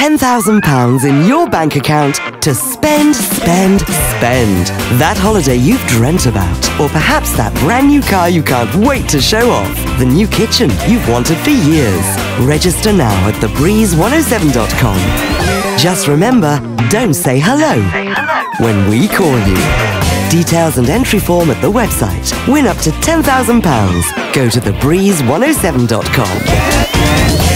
£10,000 in your bank account to spend, spend, spend. That holiday you've dreamt about. Or perhaps that brand new car you can't wait to show off. The new kitchen you've wanted for years. Register now at thebreeze107.com. Just remember, don't say hello when we call you. Details and entry form at the website. Win up to £10,000. Go to thebreeze107.com.